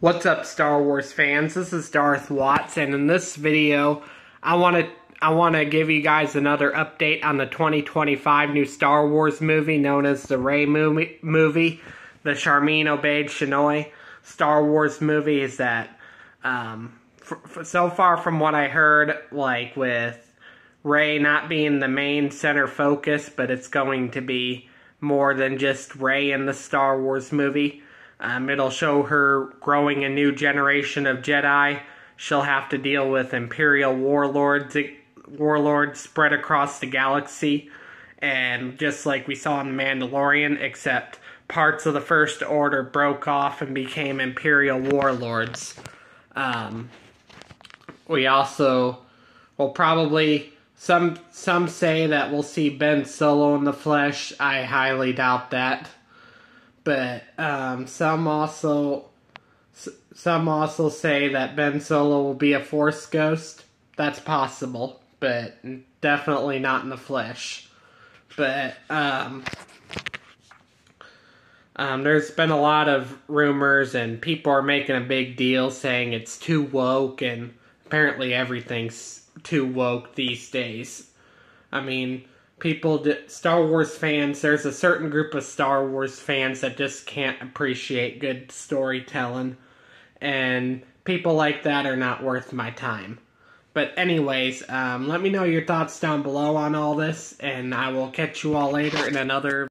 What's up, Star Wars fans? This is Darth Watts, and in this video, I want to I want to give you guys another update on the 2025 new Star Wars movie known as the Rey movie, movie the Sharmeen Obaid-Chinoy Star Wars movie. Is that um, so far from what I heard, like with Rey not being the main center focus, but it's going to be more than just Rey in the Star Wars movie. Um, it'll show her growing a new generation of Jedi. She'll have to deal with Imperial warlords, warlords spread across the galaxy, and just like we saw in Mandalorian, except parts of the First Order broke off and became Imperial warlords. Um, we also will probably some some say that we'll see Ben Solo in the flesh. I highly doubt that but um, some also some also say that Ben Solo will be a Force ghost. That's possible, but definitely not in the flesh. But um, um, there's been a lot of rumors, and people are making a big deal saying it's too woke, and apparently everything's too woke these days. I mean, people, Star Wars fans, there's a certain group of Star Wars fans that just can't appreciate good storytelling. And people like that are not worth my time. But, anyways, um, let me know your thoughts down below on all this, and I will catch you all later in another